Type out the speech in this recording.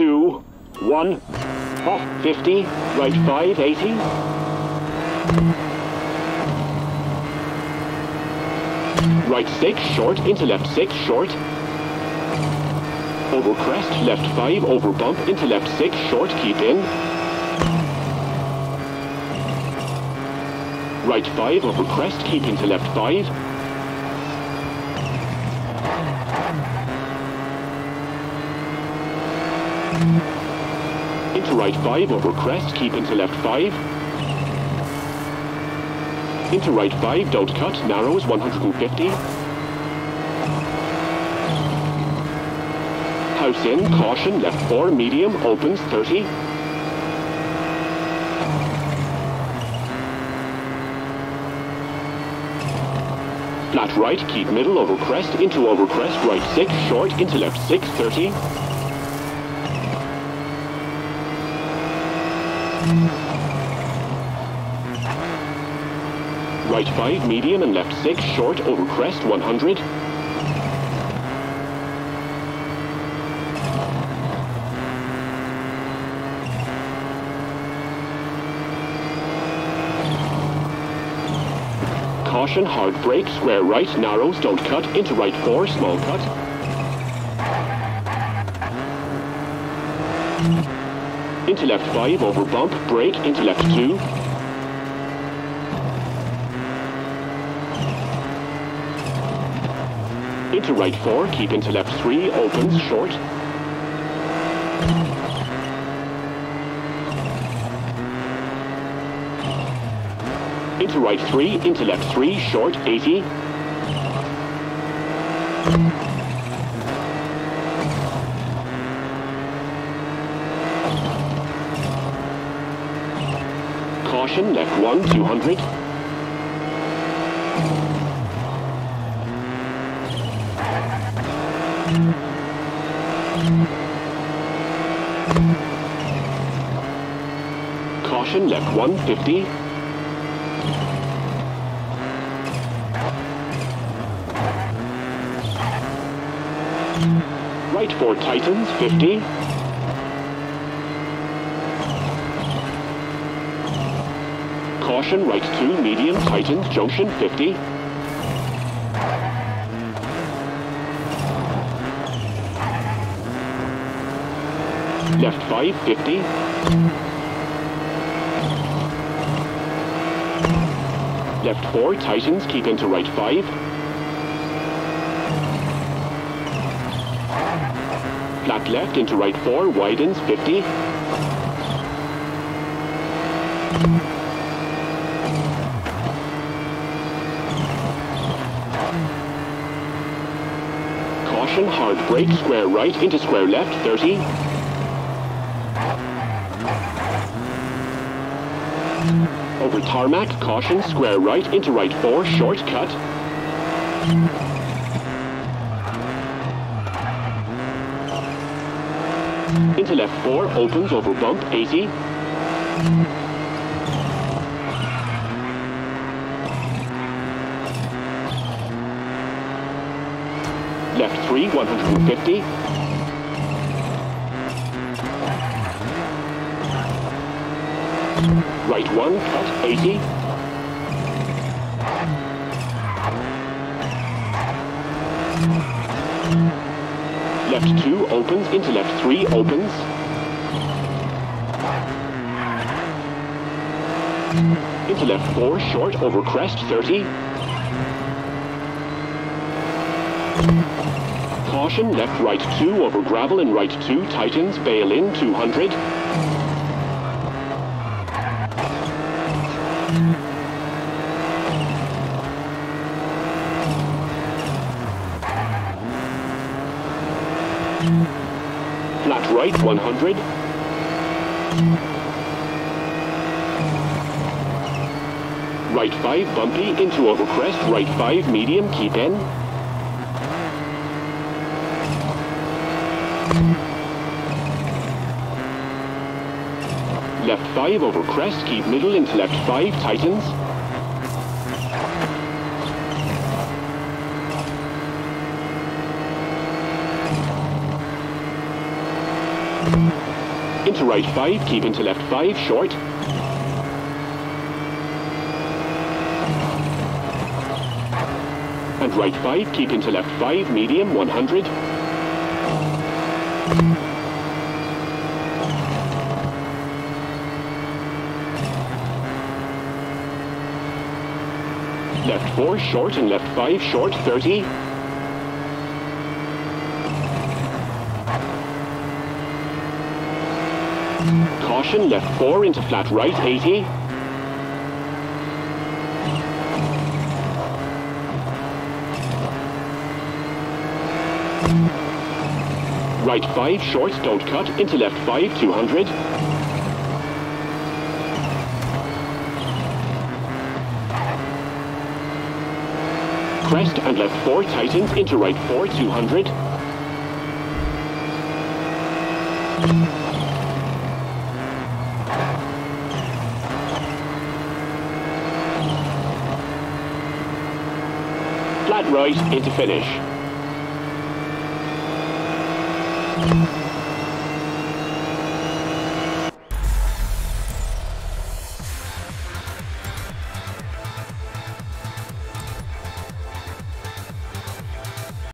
two, one, off 50, right 5, 80. Right 6, short, into left 6, short. Over crest, left 5, over bump, into left 6, short, keep in. Right 5, over crest, keep into left 5. Into right 5 over crest, keep into left 5. Into right 5, don't cut, narrows 150. House in, caution, left 4, medium, opens 30. Flat right, keep middle over crest, into over crest, right 6, short, into left 6, 30. Right 5, medium and left 6, short, over crest, 100. Caution, hard brake, square right, narrows, don't cut, into right 4, small cut. Into left 5, over bump, brake, into left 2. Into right 4, keep into left 3, opens, short. Into right 3, into left 3, short, 80. Caution, left 1, 200. Caution, left 150. Right 4 tightens, 50. Caution, right 2 medium tightens, junction 50. Left 5, 50. Left 4, tightens, keep into right 5. Flat left into right 4, widens, 50. Caution, hard brake, square right into square left, 30. Over tarmac, caution, square right into right 4, short cut. Into left 4, opens over bump, 80. Left 3, 150. Right 1, cut, 80. Left 2 opens into left 3 opens. Into left 4 short over crest 30. Caution left right 2 over gravel and right 2 tightens bail in 200. Flat right 100. Right 5 bumpy into over crest, right 5 medium, keep in. Left 5 over crest, keep middle into left 5, tightens. Into right 5, keep into left 5, short. And right 5, keep into left 5, medium, 100. Left 4, short, and left 5, short, 30. Caution, left 4 into flat right, 80. Right 5, short, don't cut, into left 5, 200. Crest and left 4 tightens, into right 4, 200. Flat right into finish.